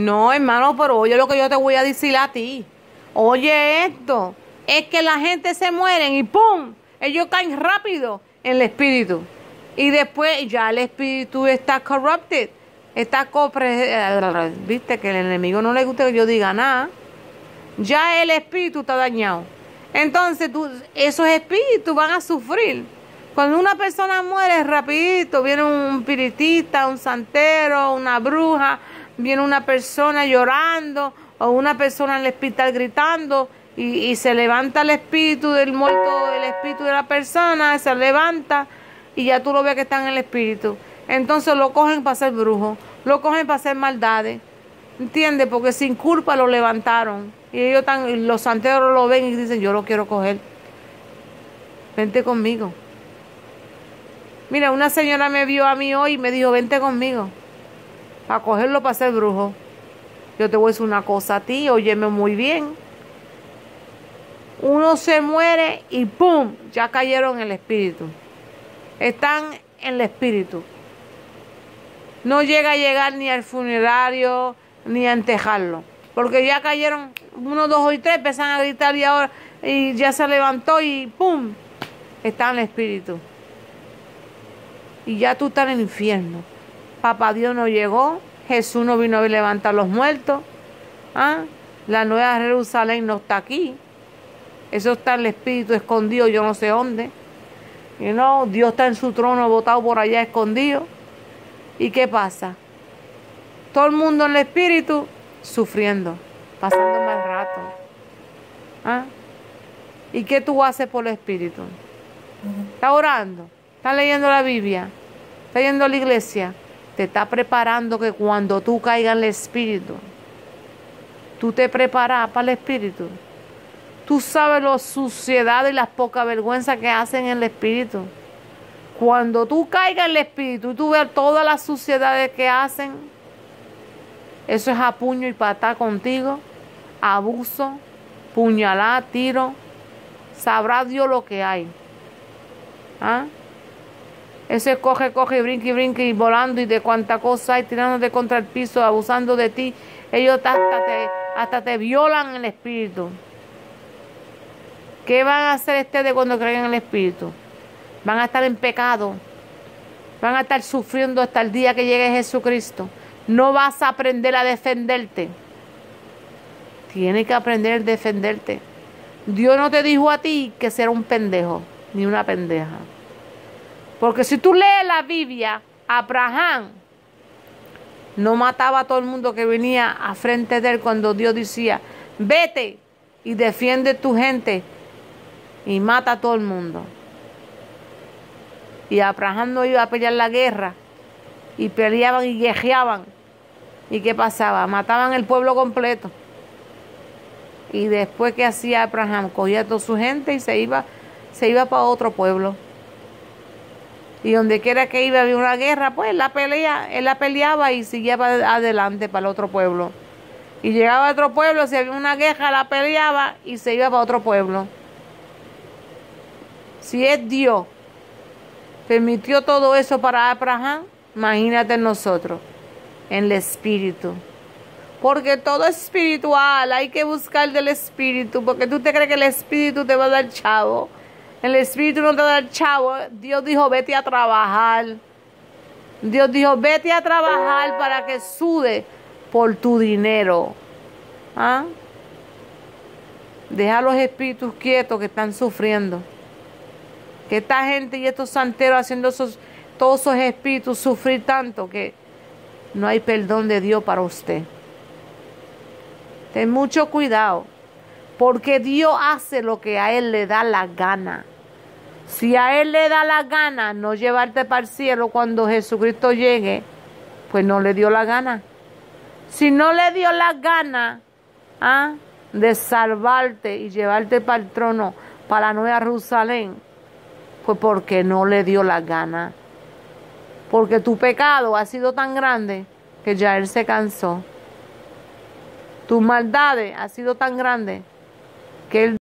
No, hermano, pero oye lo que yo te voy a decir a ti. Oye esto. Es que la gente se mueren y ¡pum! Ellos caen rápido en el espíritu. Y después ya el espíritu está corrupted. Está copre... Viste que el enemigo no le gusta que yo diga nada. Ya el espíritu está dañado. Entonces tú, esos espíritus van a sufrir. Cuando una persona muere rapidito, viene un espiritista, un santero, una bruja, viene una persona llorando o una persona en el hospital gritando y, se levanta el espíritu del muerto, el espíritu de la persona, se levanta y ya tú lo ves que está en el espíritu. Entonces lo cogen para ser brujo, lo cogen para hacer maldades. ¿Entiendes? Porque sin culpa lo levantaron. Y ellos están, los santeros lo ven y dicen, yo lo quiero coger. Vente conmigo. Mira, una señora me vio a mí hoy y me dijo, vente conmigo, para cogerlo para ser brujo. Yo te voy a decir una cosa a ti, óyeme muy bien. Uno se muere y ¡pum! Ya cayeron en el espíritu. Están en el espíritu. No llega a llegar ni al funerario ni a entejarlo. Porque ya cayeron uno, dos y tres, empiezan a gritar y ahora y ya se levantó y ¡pum! Está en el espíritu y ya tú estás en el infierno. Papá Dios no llegó, Jesús no vino a levantar los muertos. ¿ah? La nueva Jerusalén no está aquí. Eso está el espíritu escondido, yo no sé dónde. Y no, Dios está en su trono botado por allá escondido. ¿Y qué pasa? Todo el mundo en el espíritu sufriendo, pasando mal rato. ¿Ah? ¿Y qué tú haces por el espíritu? ¿Estás orando? Estás leyendo la Biblia, estás yendo a la iglesia, te está preparando que cuando tú caigas en el Espíritu, tú te preparas para el Espíritu. Tú sabes la suciedad y las poca vergüenza que hacen en el Espíritu. Cuando tú caigas en el Espíritu y tú ves todas las suciedades que hacen, eso es a puño y patá contigo, abuso, puñalada, tiro. Sabrá Dios lo que hay. ¿Ah? Ese coge, coge, brinca y brinca y volando y de cuánta cosa hay, tirándote contra el piso, abusando de ti. Ellos hasta te, hasta te violan el espíritu. ¿Qué van a hacer ustedes cuando creen en el espíritu? Van a estar en pecado. Van a estar sufriendo hasta el día que llegue Jesucristo. No vas a aprender a defenderte. Tienes que aprender a defenderte. Dios no te dijo a ti que ser un pendejo, ni una pendeja. Porque si tú lees la Biblia, Abraham no mataba a todo el mundo que venía a frente de él cuando Dios decía, vete y defiende tu gente y mata a todo el mundo. Y Abraham no iba a pelear la guerra y peleaban y guerreaban. ¿Y qué pasaba? Mataban el pueblo completo. Y después que hacía Abraham, cogía a toda su gente y se iba, se iba para otro pueblo. Y donde quiera que iba había una guerra, pues la pelea, él la peleaba y seguía para adelante para el otro pueblo. Y llegaba a otro pueblo, si había una guerra, la peleaba y se iba para otro pueblo. Si es Dios, permitió todo eso para Abraham, imagínate nosotros, en el espíritu. Porque todo es espiritual, hay que buscar del espíritu, porque tú te crees que el espíritu te va a dar chavo. El Espíritu no te da el chavo. Dios dijo, vete a trabajar. Dios dijo, vete a trabajar para que sude por tu dinero. ¿Ah? Deja a los espíritus quietos que están sufriendo. Que esta gente y estos santeros haciendo esos, todos esos espíritus sufrir tanto que no hay perdón de Dios para usted. Ten mucho cuidado. Porque Dios hace lo que a Él le da la gana. Si a Él le da la gana no llevarte para el cielo cuando Jesucristo llegue, pues no le dio la gana. Si no le dio la gana ¿ah? de salvarte y llevarte para el trono, para la Nueva Jerusalén, pues porque no le dio la gana. Porque tu pecado ha sido tan grande que ya Él se cansó. Tus maldades ha sido tan grande que Él